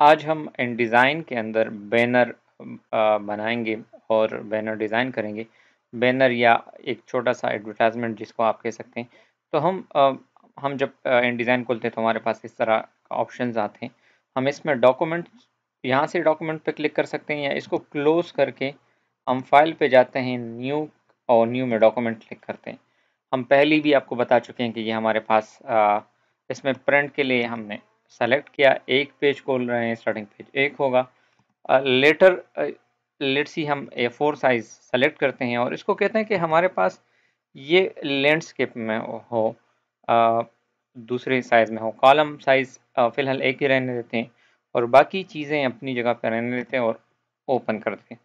आज हम इन डिज़ाइन के अंदर बैनर बनाएँगे और बैनर डिज़ाइन करेंगे। बैनर या एक छोटा सा एडवर्टाइजमेंट जिसको आप कह सकते हैं। तो हम आ, हम जब इन डिज़ाइन खोलते हैं तो हमारे पास इस तरह ऑप्शन आते हैं। हम इसमें डॉक्यूमेंट यहाँ से डॉक्यूमेंट पे क्लिक कर सकते हैं या इसको क्लोज करके हम फ़ाइल पे जाते हैं न्यू और न्यू में डॉक्यूमेंट क्लिक करते हैं। हम पहले भी आपको बता चुके हैं कि ये हमारे पास आ, इसमें प्रिंट के लिए हमने सेलेक्ट किया एक पेज खोल रहे हैं स्टार्टिंग पेज एक होगा। लेटर लेट सी हम ए फोर साइज़ सेलेक्ट करते हैं और इसको कहते हैं कि हमारे पास ये लैंडस्केप में हो आ, दूसरे साइज़ में हो। कॉलम साइज़ फ़िलहाल एक ही रहने देते हैं और बाकी चीज़ें अपनी जगह पर रहने देते हैं और ओपन करते हैं।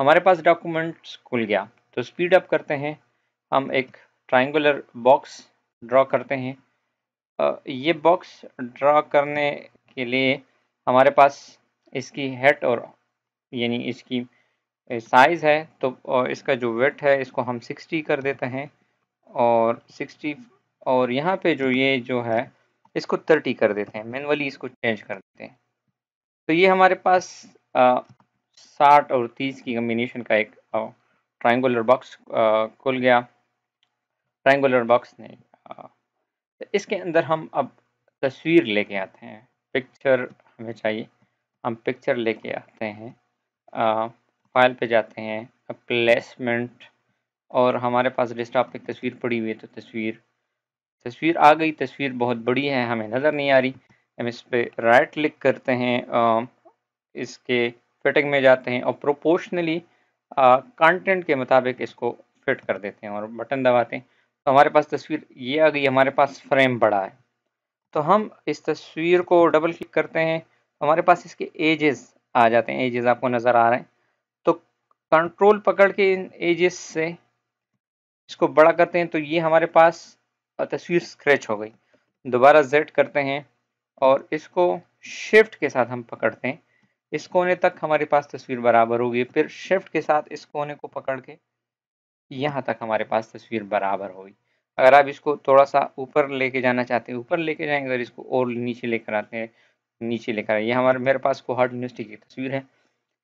हमारे पास डॉक्यूमेंट्स खुल गया। तो स्पीड अप करते हैं। हम एक ट्राइंगुलर बॉक्स ड्रॉ करते हैं। ये बॉक्स ड्रा करने के लिए हमारे पास इसकी हेड और यानी इसकी साइज़ है तो इसका जो वेट है, इसको हम 60 कर देते हैं और 60 और यहाँ पे जो ये जो है, इसको 30 कर देते हैं मैनुअली इसको चेंज कर देते हैं। तो ये हमारे पास साठ और तीस की कम्बिनेशन का एक ट्राइंगुलर बॉक्स खुल गया। ट्राइंगुलर बॉक्स नहीं तो इसके अंदर हम अब तस्वीर लेके आते हैं। पिक्चर हमें चाहिए। हम पिक्चर लेके आते हैं। फ़ाइल पे जाते हैं। प्लेसमेंट और हमारे पास डेस्कटॉप पे तस्वीर पड़ी हुई है तो तस्वीर। तस्वीर आ गई। तस्वीर बहुत बड़ी है। हमें नज़र नहीं आ रही। हम इस पर राइट क्लिक करते हैं। आ, इसके फिटिंग में जाते हैं और प्रोपोर्शनली कंटेंट के मुताबिक इसको फिट कर देते हैं और बटन दबाते हैं। तो हमारे पास तस्वीर ये आ गई, हमारे पास फ्रेम बड़ा है। तो हम इस तस्वीर को डबल क्लिक करते हैं हमारे पास इसके एजेस आ जाते हैं एजेस आपको नज़र आ रहे हैं। तो कंट्रोल पकड़ के इन एजेस से इसको बड़ा करते हैं तो ये हमारे पास तस्वीर स्क्रैच हो गई। दोबारा जेड करते हैं और इसको शिफ्ट के साथ हम पकड़ते हैं। इस कोने तक हमारे पास तस्वीर बराबर होगी, फिर शिफ्ट के साथ इस कोने को पकड़ के यहाँ तक हमारे पास तस्वीर बराबर होगी अगर आप इसको थोड़ा सा ऊपर लेके जाना चाहते हैं ऊपर लेके जाएँगे अगर इसको और नीचे लेकर आते हैं नीचे लेकर आए। ये हमारे मेरे पास कोहाट यूनिवर्सिटी की तस्वीर है।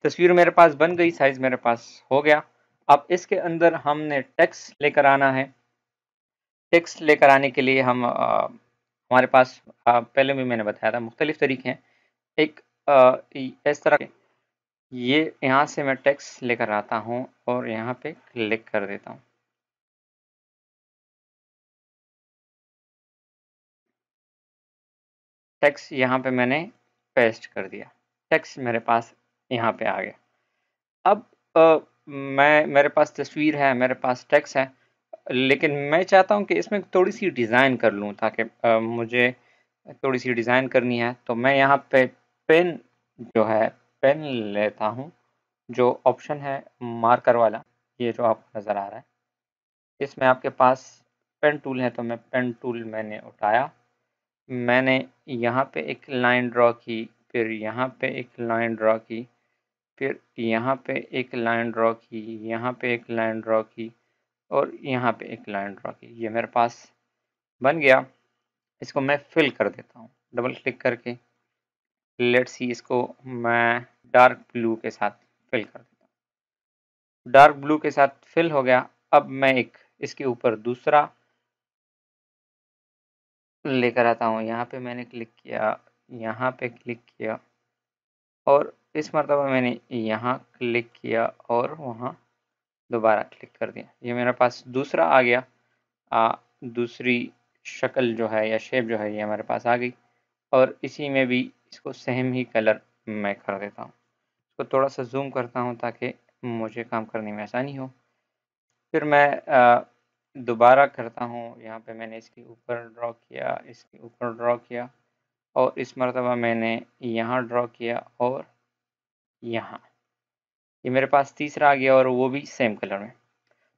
तस्वीर मेरे पास बन गई साइज़ मेरे पास हो गया। अब इसके अंदर हमने टेक्स लेकर आना है। टेक्स लेकर आने के लिए हम आ, हमारे पास आ, पहले भी मैंने बताया था मुख्तलिफ़ तरीके हैं। एक आ, इस तरह ये यहाँ से मैं टेक्स लेकर आता हूँ और यहाँ पे क्लिक कर देता हूँ। टेक्स यहाँ पे मैंने पेस्ट कर दिया। टेक्स मेरे पास यहाँ पे आ गया। अब आ, मैं मेरे पास तस्वीर है मेरे पास टेक्स है लेकिन मैं चाहता हूँ कि इसमें थोड़ी सी डिज़ाइन कर लूँ ताकि मुझे थोड़ी सी डिज़ाइन करनी है। तो मैं यहाँ पे पेन जो है पेन लेता हूँ, जो ऑप्शन है मार्कर वाला, ये जो आपको नज़र आ रहा है। इसमें आपके पास पेन टूल है तो मैं पेन टूल मैंने उठाया। मैंने यहाँ पे एक लाइन ड्रॉ की, फिर यहाँ पे एक लाइन ड्रॉ की, फिर यहाँ पे एक लाइन ड्रॉ की, यहाँ पे एक लाइन ड्रॉ की और यहाँ पे एक लाइन ड्रॉ की। ये मेरे पास बन गया। इसको मैं फिल कर देता हूँ, डबल क्लिक करके। लेट सी इसको मैं डार्क ब्लू के साथ फिल कर देता हूँ। डार्क ब्लू के साथ फिल हो गया। अब मैं एक इसके ऊपर दूसरा लेकर आता हूँ। यहाँ पे मैंने क्लिक किया यहाँ पे क्लिक किया और इस मरतबा मैंने यहाँ क्लिक किया और वहाँ दोबारा क्लिक कर दिया। ये मेरे पास दूसरा आ गया। आ, दूसरी शक्ल जो है या शेप जो है ये हमारे पास आ गई। और इसी में भी इसको सेम ही कलर मैं कर देता हूँ। इसको थोड़ा सा जूम करता हूँ ताकि मुझे काम करने में आसानी हो। फिर मैं दोबारा करता हूँ। यहाँ पे मैंने इसके ऊपर ड्रॉ किया, इसके ऊपर ड्रॉ किया और इस मरतबा मैंने यहाँ ड्रॉ किया और यहाँ। ये मेरे पास तीसरा आ गया और वो भी सेम कलर में।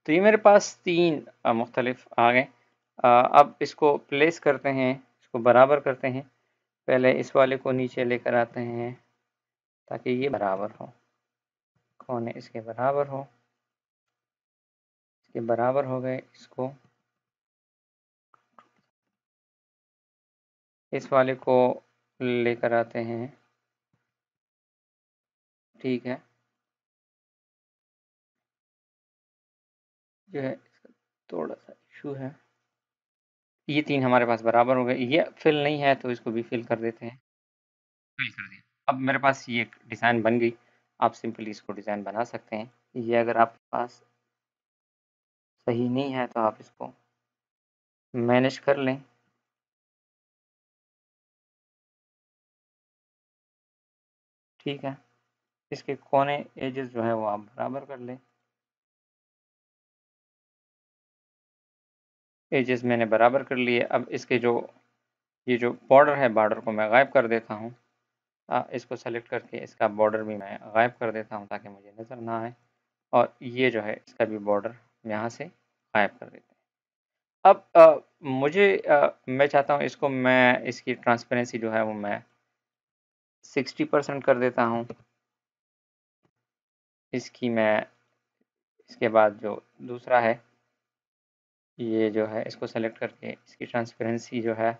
तो ये मेरे पास तीन मुख्तलिफ़ आ गए। अब इसको प्लेस करते हैं, इसको बराबर करते हैं। पहले इस वाले को नीचे लेकर आते हैं, ताकि ये बराबर हो। कोने इसके बराबर हो। इसके बराबर हो गए इसको। इस वाले को लेकर आते हैं। ठीक है। जो है थोड़ा सा इशू है। ये तीन हमारे पास बराबर हो गए, ये फिल नहीं है तो इसको भी फिल कर देते हैं। फिल कर दिया। अब मेरे पास ये डिज़ाइन बन गई। आप सिंपली इसको डिज़ाइन बना सकते हैं। ये अगर आपके पास सही नहीं है तो आप इसको मैनेज कर लें। ठीक है? इसके कोने एजेस जो है, वो आप बराबर कर लें। एजेस मैंने बराबर कर लिए। अब इसके जो ये जो बॉर्डर है बॉर्डर को मैं गायब कर देता हूँ। इसको सेलेक्ट करके इसका बॉर्डर भी मैं गायब कर देता हूँ ताकि मुझे नज़र ना आए। और ये जो है इसका भी बॉर्डर यहाँ से गायब कर देते हैं। अब आ, मुझे आ, मैं चाहता हूँ इसको मैं इसकी ट्रांसपेरेंसी जो है वो मैं सिक्सटी परसेंट कर देता हूँ। इसकी मैं इसके बाद जो दूसरा है ये जो है, इसको सेलेक्ट करके इसकी ट्रांसपेरेंसी जो है,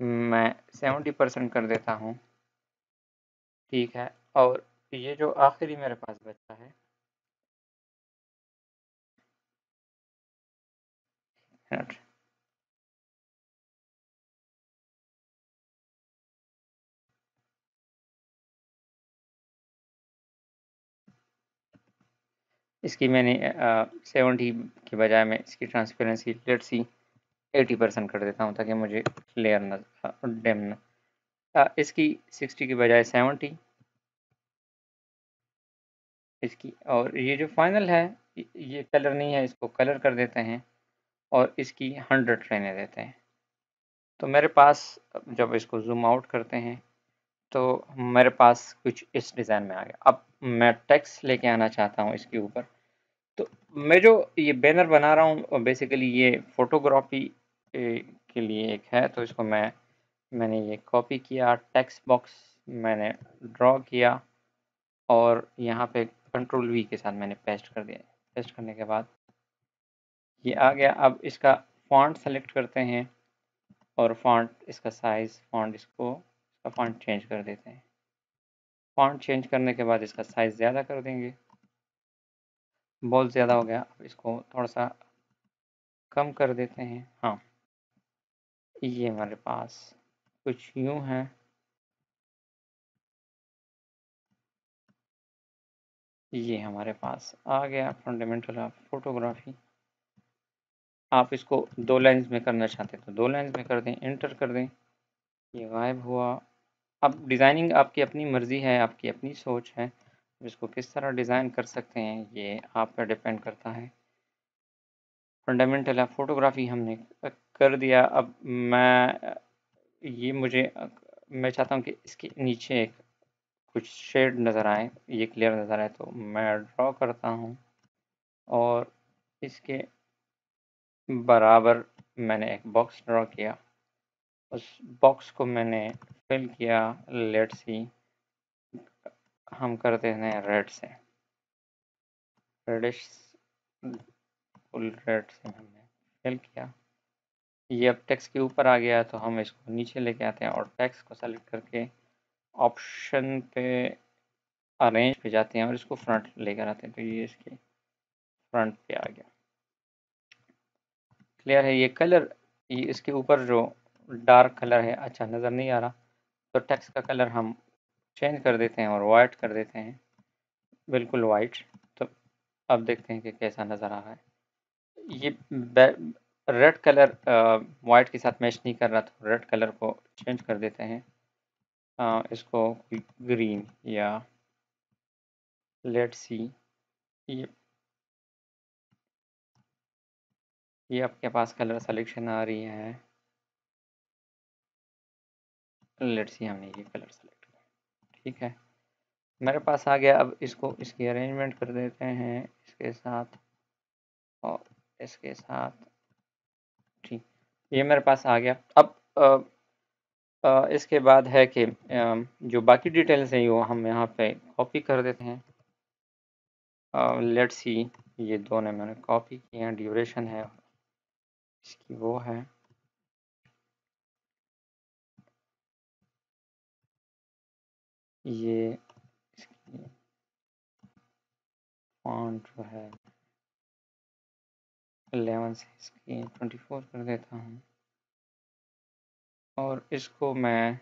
मैं सेवेंटी परसेंट कर देता हूँ। ठीक है, और ये जो आखिरी मेरे पास बचा है इसकी मैंने सेवेंटी के बजाय मैं इसकी transparency let see eighty percent कर देता हूँ ताकि मुझे क्लियर न डेम न। इसकी सिक्सटी के बजाय सेवेंटी इसकी, और ये जो फाइनल है, ये कलर नहीं है, इसको कलर कर देते हैं और इसकी हंड्रेड रहने देते हैं। तो मेरे पास, जब इसको जूम आउट करते हैं तो मेरे पास कुछ इस डिज़ाइन में आ गया। अब मैं टेक्स्ट लेके आना चाहता हूँ इसके ऊपर। मैं जो ये बैनर बना रहा हूँ बेसिकली ये फोटोग्राफी के लिए एक है तो इसको मैं, मैंने ये कॉपी किया टेक्स्ट बॉक्स मैंने ड्रॉ किया, और यहाँ पे कंट्रोल वी के साथ मैंने पेस्ट कर दिया। पेस्ट करने के बाद ये आ गया। अब इसका फॉन्ट सेलेक्ट करते हैं, और फॉन्ट इसका साइज़ फॉन्ट इसको, इसका फॉन्ट चेंज कर देते हैं। फॉन्ट चेंज करने के बाद इसका साइज़ ज़्यादा कर देंगे। बहुत ज़्यादा हो गया इसको थोड़ा सा कम कर देते हैं। हाँ। ये हमारे पास कुछ यूँ है। ये हमारे पास आ गया फंडामेंटल ऑफ़ फोटोग्राफी आप इसको दो लाइंस में करना चाहते तो दो लाइंस में कर दें इंटर कर दें। ये गायब हुआ। अब डिज़ाइनिंग आपकी अपनी मर्ज़ी है, आपकी अपनी सोच है। इसको किस तरह डिज़ाइन कर सकते हैं, ये आप पर डिपेंड करता है। फंडामेंटल ऑफ़ फोटोग्राफी हमने कर दिया। अब मैं, ये मुझे, मैं चाहता हूँ कि इसके नीचे एक कुछ शेड नज़र आए, ये क्लियर नज़र आए तो मैं ड्रॉ करता हूँ। और इसके बराबर मैंने एक बॉक्स ड्रॉ किया। उस बॉक्स को मैंने फिल किया, लेट सी। हम करते हैं रेड से। रेडिश फुल रेड से हमने फिल किया। ये अब टेक्स्ट के ऊपर आ गया तो हम इसको नीचे लेके आते हैं और टेक्स्ट को सेलेक्ट करके ऑप्शन पे अरेंज पे जाते हैं और इसको फ्रंट लेकर आते हैं। तो ये इसके फ्रंट पे आ गया। क्लियर है? ये कलर ये इसके ऊपर जो डार्क कलर है अच्छा नज़र नहीं आ रहा। तो टेक्स्ट का कलर हम चेंज कर देते हैं और वाइट कर देते हैं। बिल्कुल वाइट तो अब देखते हैं कि कैसा नज़र आ रहा है। ये रेड कलर वाइट के साथ मैच नहीं कर रहा तो रेड कलर को चेंज कर देते हैं। आ, इसको ग्रीन या लेट सी ये ये आपके पास कलर सिलेक्शन आ रही है। लेट सी हमने ये कलर सेलेक्ट ठीक है। मेरे पास आ गया अब इसको इसकी अरेंजमेंट कर देते हैं इसके साथ और इसके साथ। ठीक ये मेरे पास आ गया। अब आ, आ, इसके बाद है कि जो बाकी डिटेल्स हैं वो हम यहाँ पे कॉपी कर देते हैं। लेट सी ये दोनों मैंने कॉपी किए हैं ड्यूरेशन है इसकी वो है। ये फॉन्ट जो है एलेवन से इसकी ट्वेंटी फोर कर देता हूँ। और इसको मैं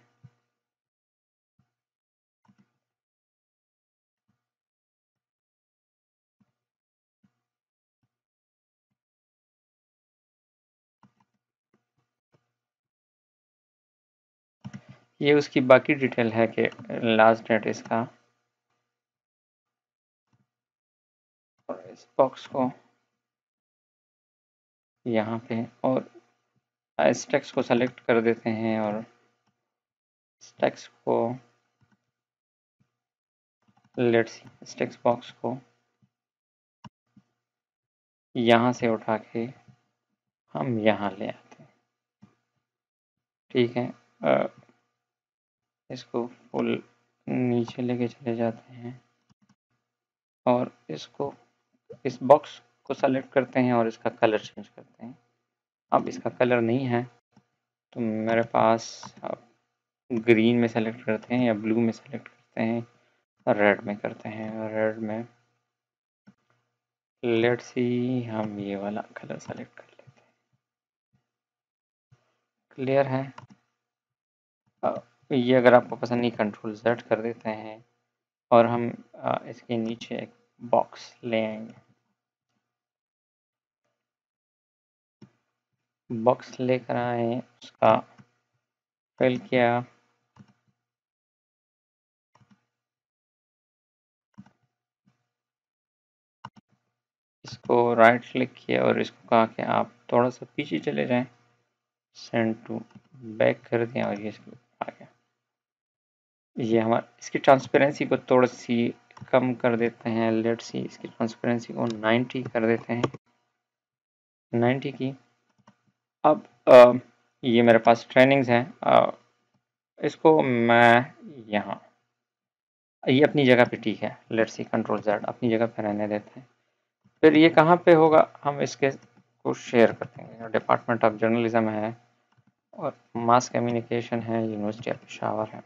ये उसकी बाकी डिटेल है कि लास्ट डेट इसका। और इस बॉक्स को यहाँ पे और इस को सेलेक्ट कर देते हैं और इस को लेट्स इस बॉक्स को यहाँ से उठा के हम यहाँ ले आते हैं। ठीक है इसको फुल नीचे लेके चले जाते हैं और इसको, इस बॉक्स को सेलेक्ट करते हैं और इसका कलर चेंज करते हैं। अब इसका कलर नहीं है तो मेरे पास अब ग्रीन में सेलेक्ट करते हैं या ब्लू में सेलेक्ट करते हैं और रेड में करते हैं। और रेड में लेट सी हम ये वाला कलर सेलेक्ट कर लेते हैं। क्लियर है? ये अगर आपको पसंद नहीं कंट्रोल जेड कर देते हैं और हम इसके नीचे एक बॉक्स ले आएँगे। बॉक्स लेकर आए, उसका फिल किया। इसको राइट क्लिक किया और इसको कहा कि आप थोड़ा सा पीछे चले जाएँ सेंड टू बैक कर दें और ये गया ये हमारा इसकी ट्रांसपेरेंसी को थोड़ी सी कम कर देते हैं। लेट सी इसकी ट्रांसपेरेंसी को 90 कर देते हैं। 90 की। अब आ, ये मेरे पास ट्रेनिंग्स हैं। इसको मैं यहाँ ये अपनी जगह पे ठीक है। लेट सी कंट्रोल जेड अपनी जगह पे रहने देते हैं। फिर ये कहाँ पे होगा हम इसके को शेयर कर देंगे। डिपार्टमेंट ऑफ़ जर्नलिज्म है और मास कम्युनिकेशन है यूनिवर्सिटी ऑफ़ पेशावर है।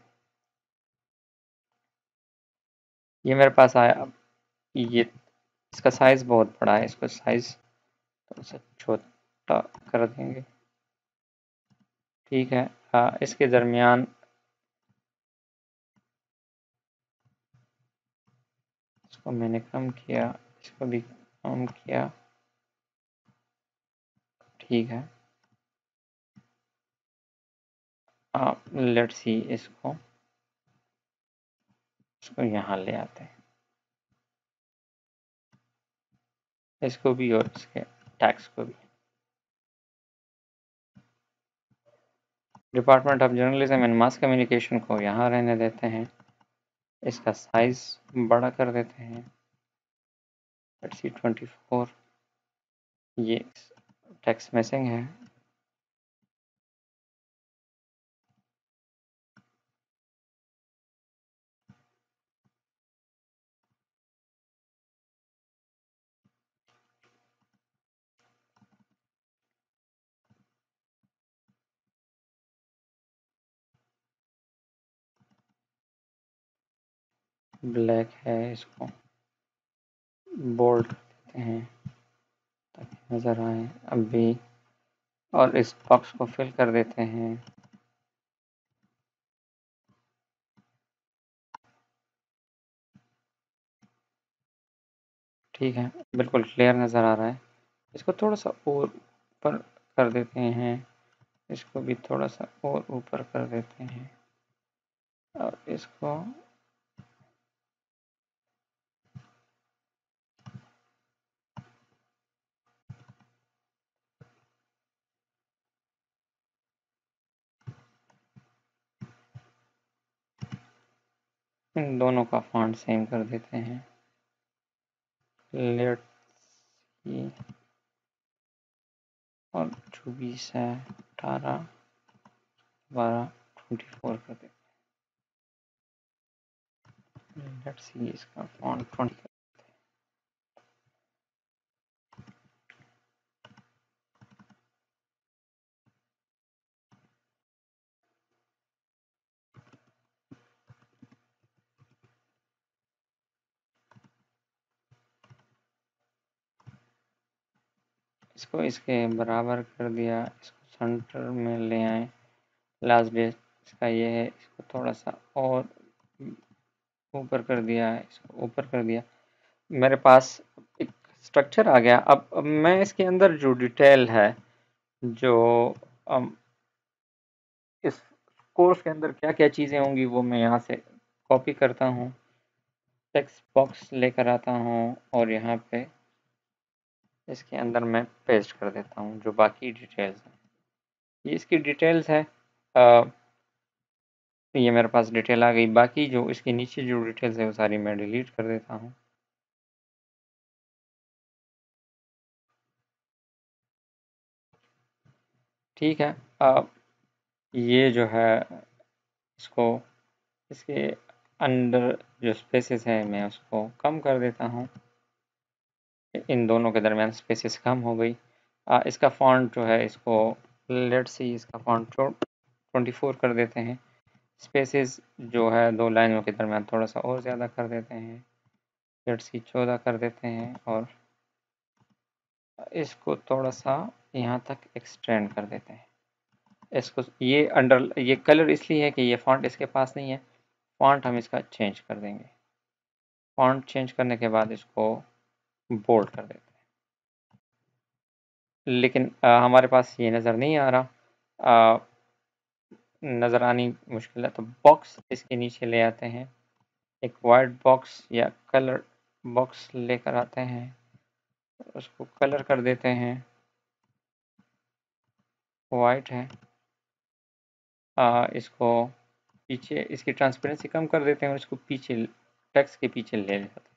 ये मेरे पास आया। ये इसका साइज़ बहुत बड़ा है इसको साइज़ थोड़ा सा छोटा कर देंगे। ठीक है आ, इसके दरमियान इसको मैंने कम किया इसको भी कम किया। ठीक है। लेट्स सी इसको। इसको यहाँ ले आते हैं। इसको भी और इसके टैक्स को भी। Department of journalism and mass communication को यहाँ रहने देते हैं। इसका साइज़ बड़ा कर देते हैं। ट्वेंटी फोर ये टेक्स्ट मिसिंग है। ब्लैक है इसको। बोल्ड देते हैं, ताकि नज़र आए। अब भी। और इस बॉक्स को फिल कर देते हैं। ठीक है। बिल्कुल क्लियर नज़र आ रहा है। इसको थोड़ा सा और ऊपर कर देते हैं। इसको भी थोड़ा सा और ऊपर कर देते हैं। और इसको इन दोनों का फॉन्ट सेम कर देते हैं। लेट और चौबीस है, अठारह, बारह ट्वेंटी फोर कर देते हैं। लेट्स सी इसका फॉन्ट ट्वेंटी इसको इसके बराबर कर दिया इसको सेंटर में ले आए। लास्ट डेट इसका ये है इसको थोड़ा सा और ऊपर कर दिया इसको ऊपर कर दिया। मेरे पास एक स्ट्रक्चर आ गया। अब, अब मैं इसके अंदर जो डिटेल है जो um, इस कोर्स के अंदर क्या क्या चीज़ें होंगी वो मैं यहाँ से कॉपी करता हूँ। टेक्स्ट बॉक्स लेकर आता हूँ और यहाँ पे इसके अंदर मैं पेस्ट कर देता हूँ जो बाकी डिटेल्स हैं। ये इसकी डिटेल्स है आ, ये मेरे पास डिटेल आ गई। बाकी जो इसके नीचे जो डिटेल्स है वो सारी मैं डिलीट कर देता हूँ। ठीक है अब ये जो है इसको इसके अंदर जो स्पेसेस है मैं उसको कम कर देता हूँ। इन दोनों के दरमियान स्पेसिस कम हो गई। आ, इसका फॉन्ट जो है इसको लेट सी इसका फॉन्ट ट्वेंटी फोर कर देते हैं। स्पेसिस जो है दो लाइनों के दरमियान थोड़ा सा और ज़्यादा कर देते हैं। लेट सी चौदह कर देते हैं और इसको थोड़ा सा यहाँ तक एक्सटेंड कर देते हैं। इसको ये अंडर ये कलर इसलिए है कि ये फॉन्ट इसके पास नहीं है। फॉन्ट हम इसका चेंज कर देंगे। फॉन्ट चेंज करने के बाद इसको बोल्ड कर देते हैं। लेकिन आ, हमारे पास ये नज़र नहीं आ रहा। नज़र आनी मुश्किल है तो बॉक्स इसके नीचे ले आते हैं। एक वाइट बॉक्स या कलर बॉक्स लेकर आते हैं। उसको कलर कर देते हैं। वाइट है। आ, इसको पीछे इसकी ट्रांसपेरेंसी कम कर देते हैं और इसको पीछे टेक्स्ट के पीछे ले जाते हैं।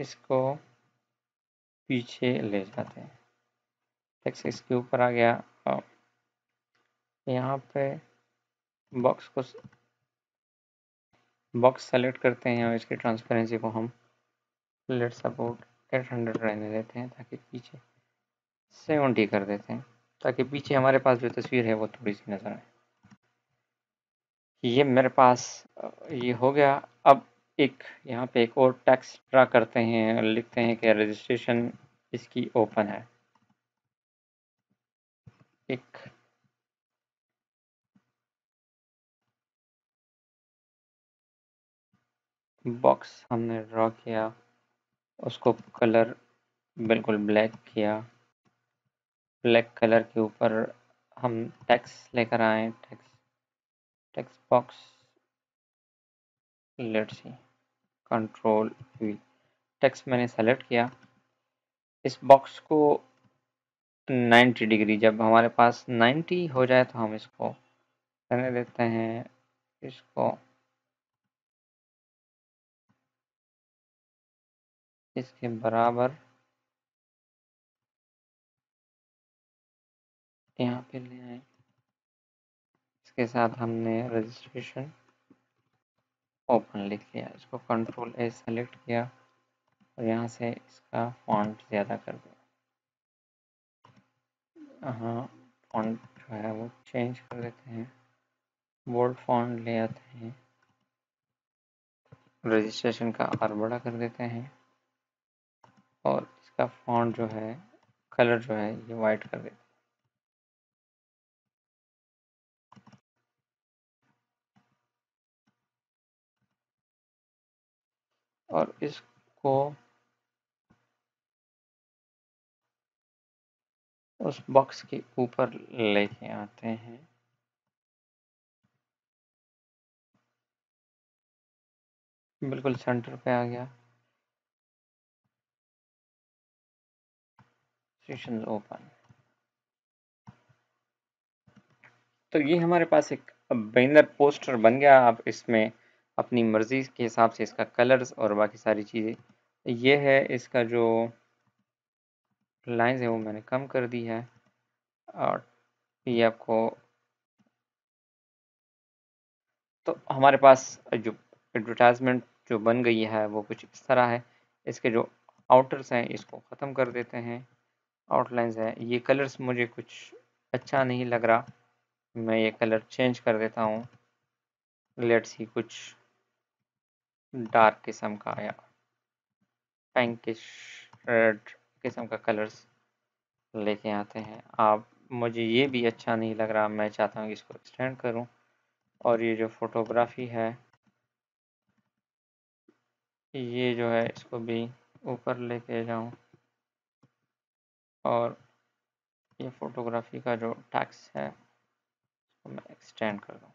इसको पीछे ले जाते हैं। टेक्स्ट इसके ऊपर आ गया। यहाँ पे बॉक्स को बॉक्स सेलेक्ट करते हैं और इसकी ट्रांसपेरेंसी को हम लेट सपोर्ट 800 रहने देते हैं ताकि पीछे 70 कर देते हैं। ताकि पीछे हमारे पास जो तस्वीर है वो थोड़ी सी नज़र आए। ये मेरे पास ये हो गया। अब एक यहाँ पे एक और टैक्स ड्रा करते हैं, लिखते हैं कि रजिस्ट्रेशन इसकी ओपन है। एक बॉक्स हमने ड्रा किया, उसको कलर बिल्कुल ब्लैक किया। ब्लैक कलर के ऊपर हम टैक्स लेकर आए text text box let's see control V text मैंने सेलेक्ट किया। इस बॉक्स को 90 डिग्री जब हमारे पास 90 हो जाए तो हम इसको करने देते हैं। इसको इसके बराबर यहाँ पे ले आए। इसके साथ हमने रजिस्ट्रेशन ओपन लिख लिया इसको कंट्रोल ए सेलेक्ट किया और यहाँ से इसका फॉन्ट ज़्यादा कर दिया। हाँ फॉन्ट जो है वो चेंज कर देते हैं। बोल्ड फॉन्ट ले आते हैं। रजिस्ट्रेशन का आर बड़ा कर देते हैं। और इसका फॉन्ट जो है कलर जो है ये वाइट कर देते हैं। और इसको उस बॉक्स के ऊपर लेके आते हैं। बिल्कुल सेंटर पे आ गया। सेशन ओपन तो ये हमारे पास एक बैनर पोस्टर बन गया। आप इसमें अपनी मर्ज़ी के हिसाब से इसका कलर्स और बाकी सारी चीज़ें। ये है इसका जो लाइंस है वो मैंने कम कर दी है। और ये आपको तो हमारे पास जो एडवर्टाइजमेंट जो बन गई है वो कुछ इस तरह है। इसके जो आउटर्स हैं इसको ख़त्म कर देते हैं। आउटलाइंस है। ये कलर्स मुझे कुछ अच्छा नहीं लग रहा। मैं ये कलर चेंज कर देता हूँ। लेट्स ही कुछ डार्क किस्म का या पिंकिश रेड किस्म का कलर्स लेके आते हैं। आप, मुझे ये भी अच्छा नहीं लग रहा, मैं चाहता हूँ कि इसको एक्सटेंड करूँ। और ये जो फोटोग्राफी है, ये जो है, इसको भी ऊपर लेके जाऊँ। और ये फोटोग्राफी का जो टैक्स है उसको मैं एक्सटेंड कर दूँ।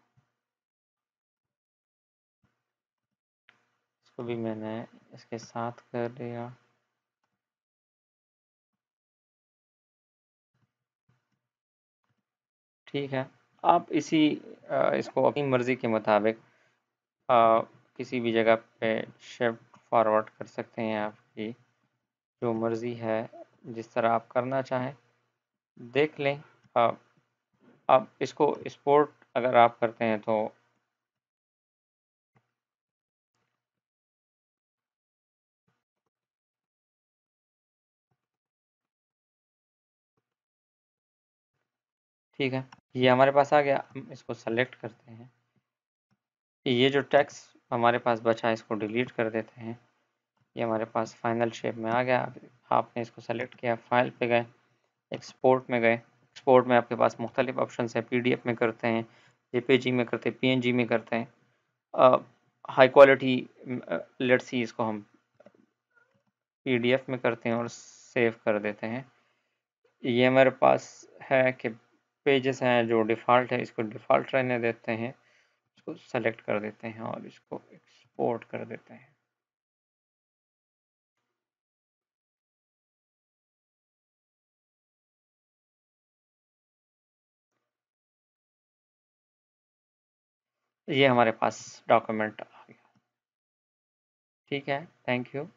इसको भी मैंने इसके साथ कर दिया ठीक है, आप इसी इसको अपनी मर्ज़ी के मुताबिक किसी भी जगह पे शिफ्ट फॉरवर्ड कर सकते हैं आपकी जो मर्ज़ी है, जिस तरह आप करना चाहें। देख लें आप इसको स्पोर्ट अगर आप करते हैं तो ठीक है, ये हमारे पास आ गया, हम इसको सेलेक्ट करते हैं। ये जो टैक्स हमारे पास बचा, इसको डिलीट कर देते हैं। ये हमारे पास फाइनल शेप में आ गया, आपने इसको सेलेक्ट किया फ़ाइल पे गए एक्सपोर्ट में गए। एक्सपोर्ट में आपके पास मुख्तलिफ़ ऑप्शन है पीडीएफ में करते हैं जे में करते हैं पीएनजी में करते हैं। हाई क्वालिटी लेट सी इसको हम पीडीएफ में करते हैं और सेव कर देते हैं। ये हमारे पास है कि पेजेस हैं, जो डिफ़ॉल्ट है, इसको डिफ़ॉल्ट रहने देते हैं इसको सेलेक्ट कर देते हैं और इसको एक्सपोर्ट कर देते हैं। ये हमारे पास डॉक्यूमेंट आ गया। ठीक है थैंक यू